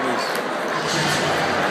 esperava.